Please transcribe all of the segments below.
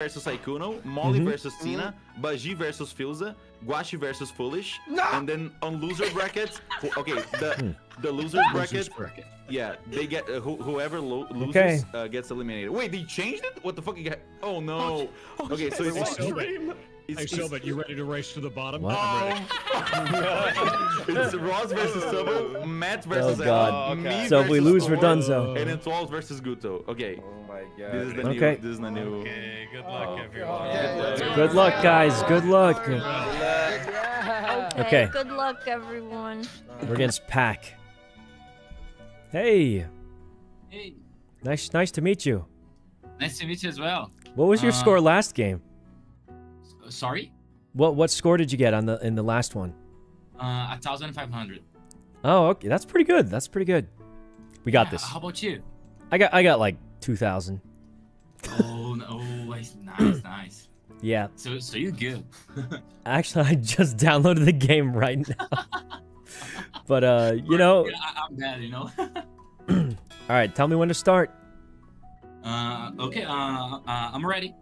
versus Sykkuno, Molly Mhm. versus Tina, Baji versus Filza, Guashi versus Foolish, and then on loser brackets, okay, the the losers bracket, bracket. yeah, they get uh, who, whoever lo- loses Okay. uh, gets eliminated. Wait, they changed it? What the fuck? You got? Oh no. Okay, so Hey, it's, Sobit. it's, Hey, it's, you ready to race to the bottom? What? I'm ready. it's Ross versus Sobo, Matt versus Oh, God. Alan, Oh, okay. me So if we versus lose, we're Omar, done, And then 12 versus Guto. Okay, Oh my this is the god. new. Okay. This is the new. Okay, good luck, Oh, everyone. God. Good luck, guys. Good luck. Okay. Okay. Good luck, everyone. We're against Pac. Hey, Hey, nice, nice to meet you. nice to meet you as well. What was your Uh, score last game? Sorry? What what score did you get on the in the last one? Uh, 1,500. Oh, okay, that's pretty good. That's pretty good. We got Yeah, this. How about you? I got I got like two thousand. Oh, no, oh, nice, nice. Yeah, So, so you're good. actually, I just downloaded the game right now. but uh, you know, I, I'm bad, you know. all right. Tell me when to start. uh, okay. Uh, uh, I'm ready.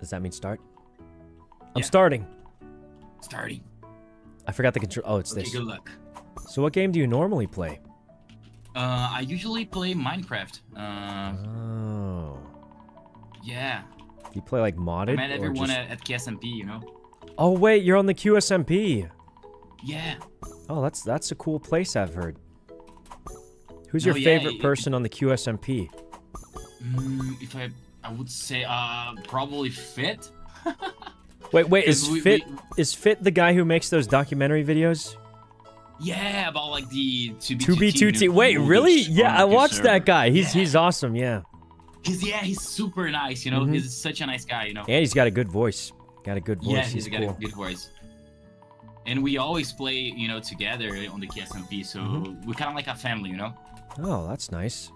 Does that mean start? I'm Yeah. starting. Starting. I forgot the control. Oh, it's Okay, this. good luck. So, what game do you normally play? Uh, I usually play Minecraft. Uh, Oh, yeah. do you play like modded? I modded? met or everyone just- at, at QSMP, you know. Oh wait, you're on the QSMP. Yeah. Oh, that's that's a cool place I've heard. Who's your yeah, favorite it- person on the QSMP? Mm, if I, I would say, uh, probably Fit. Wait, wait, is we- Fit we- is Fit the guy who makes those documentary videos? Yeah, about like the to be Two B two T. Wait, really? Yeah, I watched that guy. He's Yeah. he's awesome. Yeah, He's yeah, he's super nice. You know, Mhm. he's such a nice guy. You know. and he's got a good voice. Got a good voice. yeah, he's he's got cool. a good voice. And we always play, you know, together on the QSMP, so Mhm. we're kind of like a family, you know. Oh, that's nice.